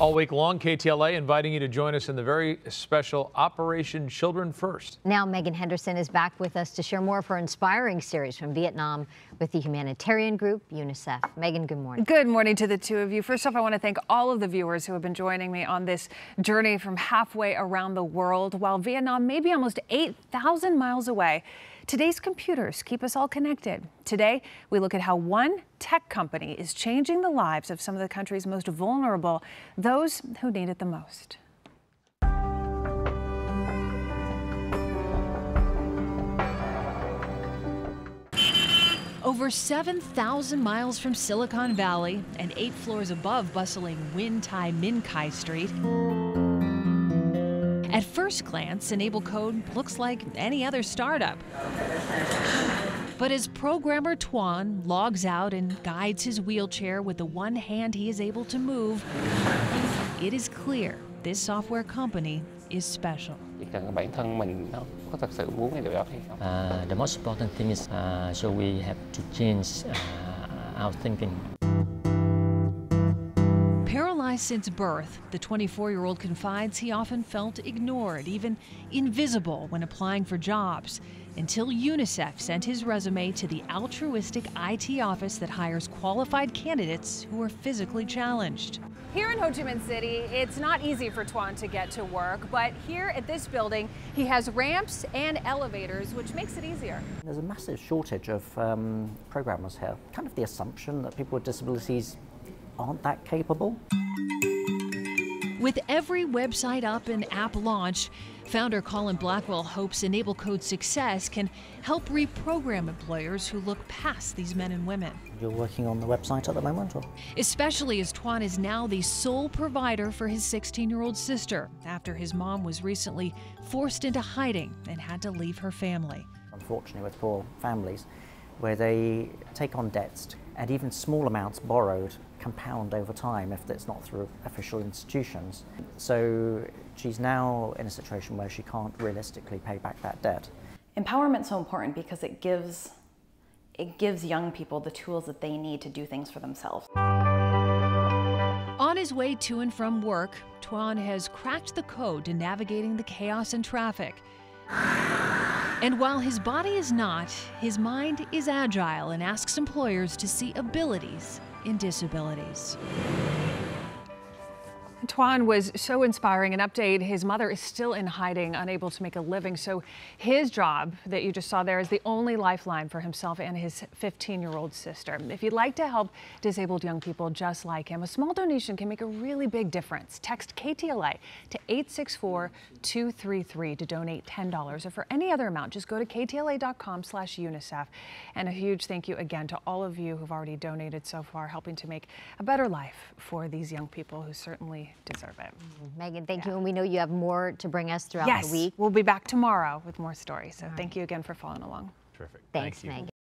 All week long, KTLA inviting you to join us in the very special Operation Children First. Now, Megan Henderson is back with us to share more of her inspiring series from Vietnam with the humanitarian group UNICEF. Megan, good morning. Good morning to the two of you. First off, I want to thank all of the viewers who have been joining me on this journey from halfway around the world. While Vietnam may be almost 8,000 miles away, Today's computers keep us all connected. Today, we look at how one tech company is changing the lives of some of the country's most vulnerable, those who need it the most. Over 7,000 miles from Silicon Valley and eight floors above bustling Nguyen Thi Minh Khai Street. At first glance, Enable Code looks like any other startup. But as programmer Toan logs out and guides his wheelchair with the one hand he is able to move, it is clear this software company is special. Uh, the most important thing is uh, so we have to change uh, our thinking. Paralyzed since birth, the 24 year old confides he often felt ignored, even invisible when applying for jobs, until UNICEF sent his resume to the altruistic IT office that hires qualified candidates who are physically challenged. Here in Ho Chi Minh City, it's not easy for Toan to get to work, but here at this building, he has ramps and elevators, which makes it easier. There's a massive shortage of um, programmers here. Kind of the assumption that people with disabilities aren't that capable. With every website up and app launch, founder Colin Blackwell hopes Enable Code success can help reprogram employers who look past these men and women. You're working on the website at the moment? Or? Especially as Toan is now the sole provider for his 16 year old sister after his mom was recently forced into hiding and had to leave her family. Unfortunately, with poor families, where they take on debts and even small amounts borrowed compound over time if it's not through official institutions. So she's now in a situation where she can't realistically pay back that debt. Empowerment's so important because it gives it gives young people the tools that they need to do things for themselves. On his way to and from work, Toan has cracked the code to navigating the chaos and traffic. And while his body is not, his mind is agile and asks employers to see abilities in disabilities. Toan was so inspiring. An update his mother is still in hiding, unable to make a living. So, his job that you just saw there is the only lifeline for himself and his 15 year old sister. If you'd like to help disabled young people just like him, a small donation can make a really big difference. Text KTLA to 864 233 to donate $10 or for any other amount. Just go to ktla.com slash UNICEF. And a huge thank you again to all of you who've already donated so far, helping to make a better life for these young people who certainly deserve it. Mm-hmm. Megan, thank yeah. you. And we know you have more to bring us throughout yes, the week. We'll be back tomorrow with more stories. So All thank right. you again for following along. Terrific. Thanks, Thank Megan.